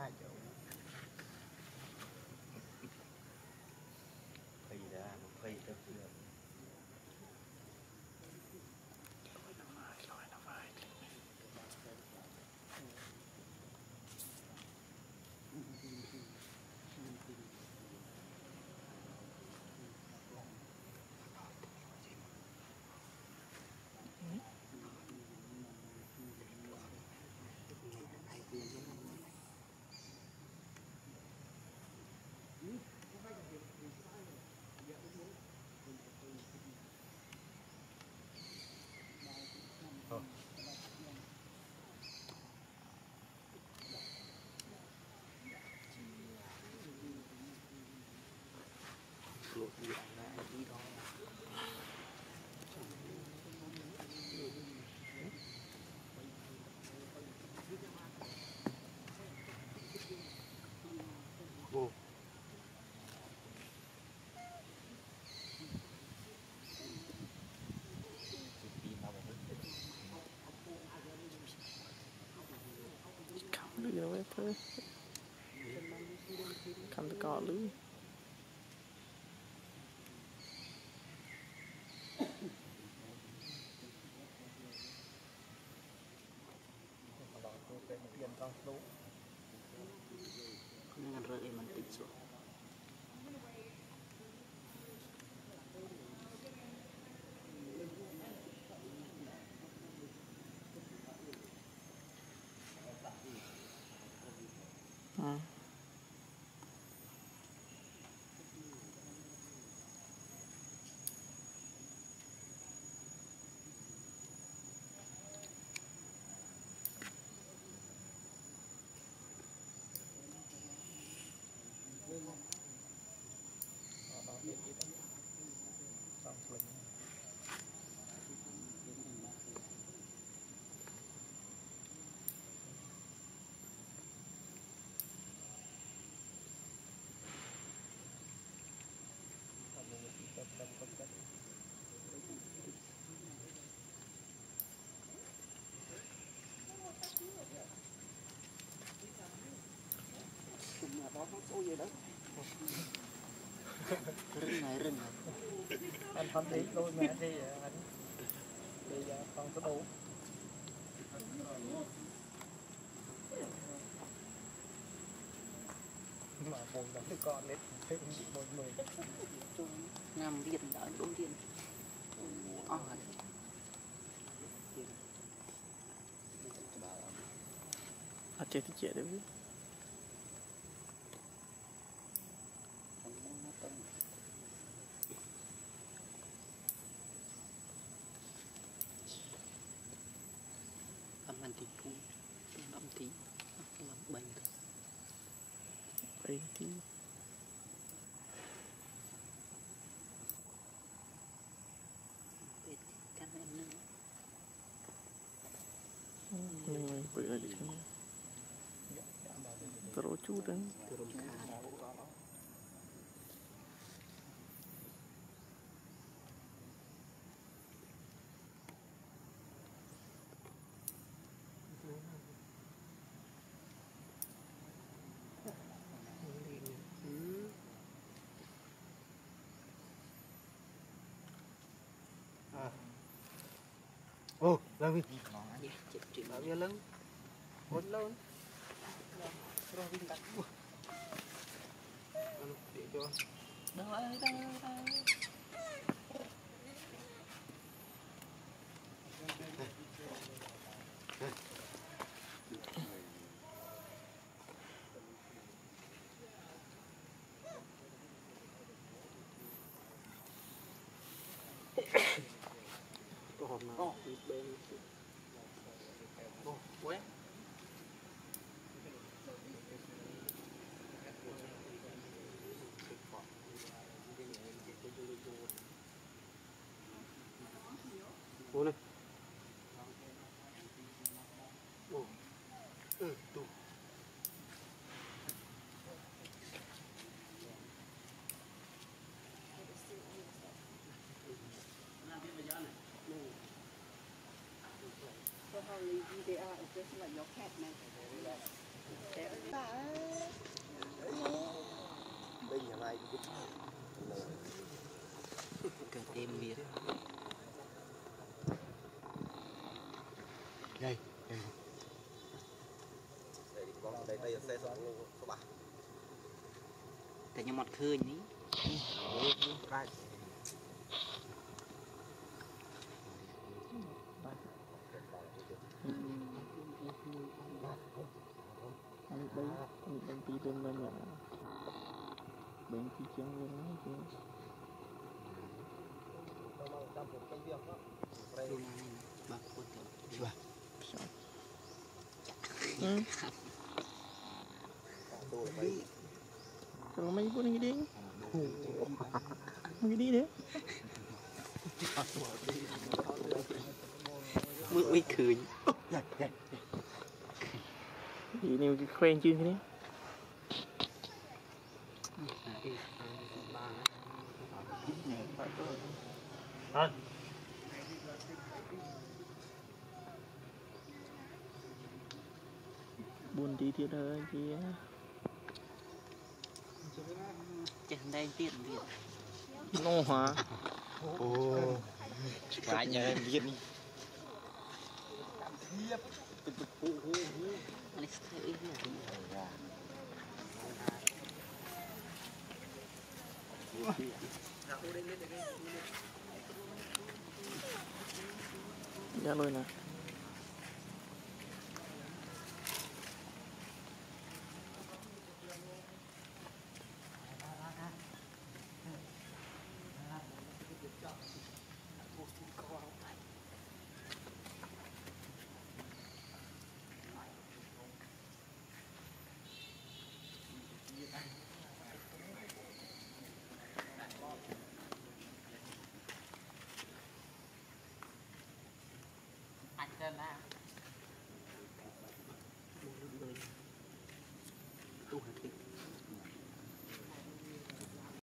caballo. Come to go with her. Come to Galu. questo. Xô vậy đó Rừng này rừng này Anh phân tích đôi mẹ thì anh bây giờ không có đủ. Mà bồn đóng cái con đấy thêm một mười. Chung Ngam viên đã đối viên Ờ À chết thì chết đấy printing lagi kan Terucu dan Ô, ra đi. Dạ chết chuyện Ở phía lưng. Hốt lớn. Rồi đi đặt. Để cho. Đợi đợi đợi Có bên Ô, này. Ủa Ừ, đúng. lazy they are, it's just like your cat, man. Bây giờ mai đi Cần tìm việc Đây, đây Đây, con đây, đây là xe số 3 Tại nhà mọt khơi nhỉ? Right. anh bên anh bên tí bên bên là bên tí chân bên đấy chứ Kalau main pun gede. Gede deh. ไม่ไม่คืน Vậy nên khoen chưa thế? Thôi Buồn tí thiệt ơi chị Chẳng đây tiền tiền Nô hả? Ồ. Quá nhờ em biết đi. Thiếp. Jalur nak. done that.